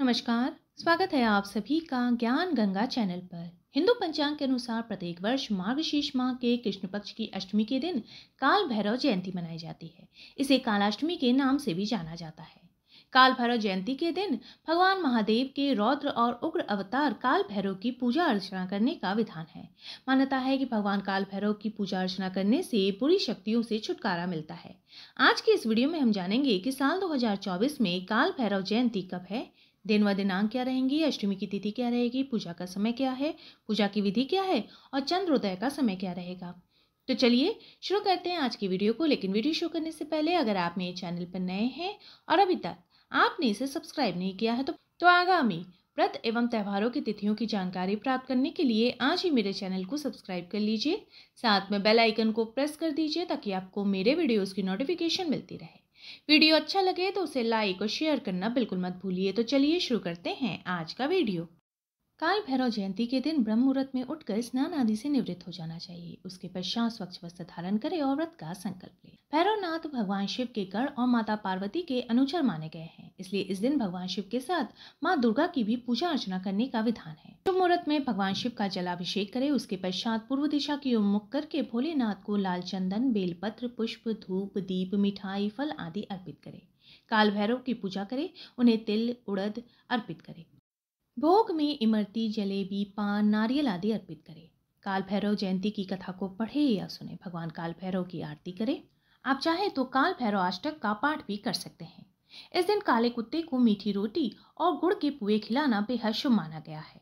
नमस्कार, स्वागत है आप सभी का ज्ञान गंगा चैनल पर। हिंदू पंचांग के अनुसार प्रत्येक वर्ष मार्गशीर्ष माह के कृष्ण पक्ष की अष्टमी के दिन काल भैरव जयंती मनाई जाती है। इसे कालाष्टमी के नाम से भी जाना जाता है। काल भैरव जयंती के दिन भगवान महादेव के रौद्र और उग्र अवतार काल भैरव की पूजा अर्चना करने का विधान है। मान्यता है कि भगवान काल भैरव की पूजा अर्चना करने से बुरी शक्तियों से छुटकारा मिलता है। आज की इस वीडियो में हम जानेंगे कि साल 2024 में काल भैरव जयंती कब है। दिन व दिनांक क्या रहेंगी? अष्टमी की तिथि क्या रहेगी? पूजा का समय क्या है? पूजा की विधि क्या है? और चंद्रोदय का समय क्या रहेगा? तो चलिए शुरू करते हैं आज की वीडियो को। लेकिन वीडियो शुरू करने से पहले अगर आप मेरे चैनल पर नए हैं और अभी तक आपने इसे सब्सक्राइब नहीं किया है तो, तो आगामी व्रत एवं त्यौहारों की तिथियों की जानकारी प्राप्त करने के लिए आज ही मेरे चैनल को सब्सक्राइब कर लीजिए। साथ में बेल आइकन को प्रेस कर दीजिए ताकि आपको मेरे वीडियोस की नोटिफिकेशन मिलती रहे। वीडियो अच्छा लगे तो उसे लाइक और शेयर करना बिल्कुल मत भूलिए। तो चलिए शुरू करते हैं आज का वीडियो। काल भैरव जयंती के दिन ब्रह्म मुहूर्त में उठकर स्नान आदि से निवृत्त हो जाना चाहिए। उसके पश्चात स्वच्छ वस्त्र धारण करे और व्रत का संकल्प ले। भैरवनाथ भगवान शिव के गढ़ और माता पार्वती के अनुचर माने गए हैं। इसलिए इस दिन भगवान शिव के साथ माँ दुर्गा की भी पूजा अर्चना करने का विधान है। शुभ मुहूर्त में भगवान शिव का जलाभिषेक करे। उसके पश्चात पूर्व दिशा की ओर मुख करके भोलेनाथ को लाल चंदन, बेलपत्र, पुष्प, धूप, दीप, मिठाई, फल आदि अर्पित करे। काल भैरव की पूजा करे। उन्हें तिल, उड़द अर्पित करे। भोग में इमरती जलेबी, पान, नारियल आदि अर्पित करे। काल भैरव जयंती की कथा को पढ़े या सुने, भगवान काल भैरव की आरती करे। आप चाहे तो काल भैरव अष्टक का पाठ भी कर सकते हैं। इस दिन काले कुत्ते को मीठी रोटी और गुड़ के पुए खिलाना बेहद शुभ माना गया है।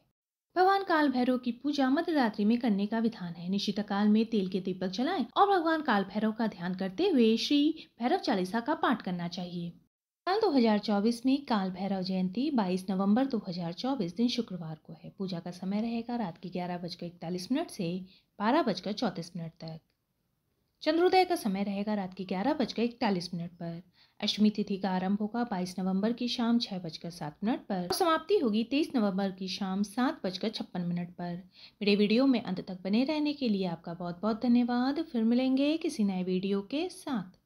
भगवान काल भैरव की पूजा मध्य रात्रि में करने का विधान है। निश्चित काल में तेल के दीपक जलाएँ और भगवान काल भैरव का ध्यान करते हुए श्री भैरव चालीसा का पाठ करना चाहिए। साल 2024 में काल भैरव जयंती 22 नवंबर 2024 दिन शुक्रवार को है। पूजा का समय रहेगा रात के ग्यारह बजकर इकतालीस मिनट से बारह बजकर चौंतीस मिनट तक। चंद्रोदय का समय रहेगा रात के ग्यारह बजकर इकतालीस मिनट पर। अष्टमी तिथि का आरंभ होगा 22 नवंबर की शाम छह बजकर सात मिनट पर और समाप्ति होगी 23 नवंबर की शाम सात बजकर छप्पन मिनट पर। मेरे वीडियो में अंत तक बने रहने के लिए आपका बहुत बहुत धन्यवाद। फिर मिलेंगे किसी नए वीडियो के साथ।